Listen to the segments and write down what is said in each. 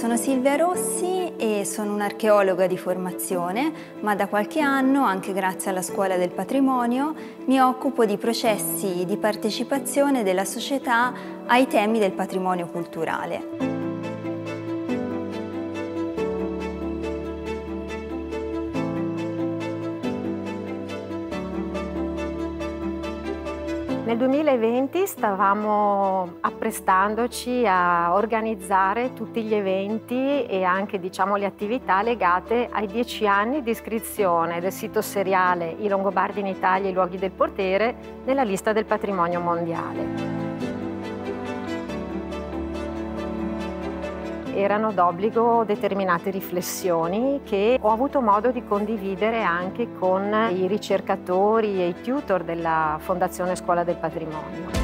sono Silvia Rossi e sono un'archeologa di formazione, ma da qualche anno, anche grazie alla Scuola del Patrimonio, mi occupo di processi di partecipazione della società ai temi del patrimonio culturale. Nel 2020 stavamo apprestandoci a organizzare tutti gli eventi e anche diciamo, le attività legate ai dieci anni di iscrizione del sito seriale I Longobardi in Italia e i luoghi del potere nella lista del patrimonio mondiale. Erano d'obbligo determinate riflessioni che ho avuto modo di condividere anche con i ricercatori e i tutor della Fondazione Scuola del Patrimonio.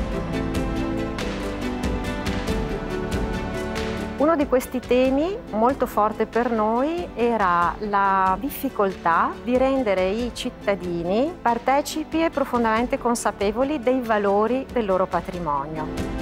Uno di questi temi molto forte per noi era la difficoltà di rendere i cittadini partecipi e profondamente consapevoli dei valori del loro patrimonio.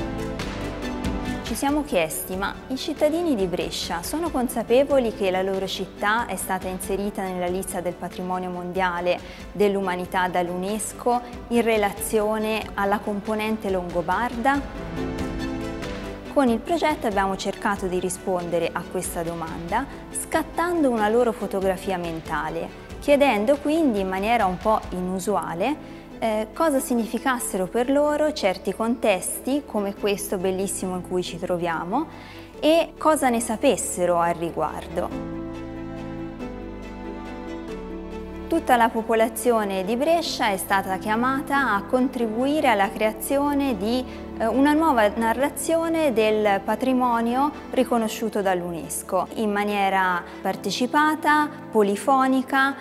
Ci siamo chiesti, ma i cittadini di Brescia sono consapevoli che la loro città è stata inserita nella lista del patrimonio mondiale dell'umanità dall'UNESCO in relazione alla componente longobarda? Con il progetto abbiamo cercato di rispondere a questa domanda scattando una loro fotografia mentale, chiedendo quindi in maniera un po' inusuale eh, cosa significassero per loro certi contesti come questo bellissimo in cui ci troviamo e cosa ne sapessero al riguardo. Tutta la popolazione di Brescia è stata chiamata a contribuire alla creazione di eh, una nuova narrazione del patrimonio riconosciuto dall'UNESCO in maniera partecipata, polifonica.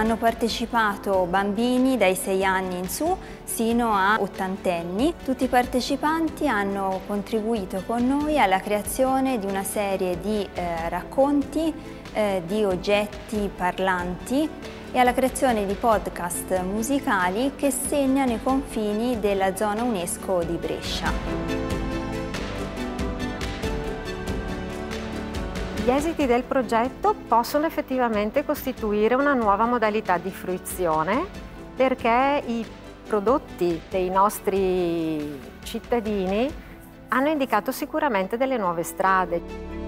Hanno partecipato bambini dai 6 anni in su sino a ottantenni. Tutti i partecipanti hanno contribuito con noi alla creazione di una serie di eh, racconti, eh, di oggetti parlanti e alla creazione di podcast musicali che segnano i confini della zona UNESCO di Brescia. Gli esiti del progetto possono effettivamente costituire una nuova modalità di fruizione perché i prodotti dei nostri cittadini hanno indicato sicuramente delle nuove strade.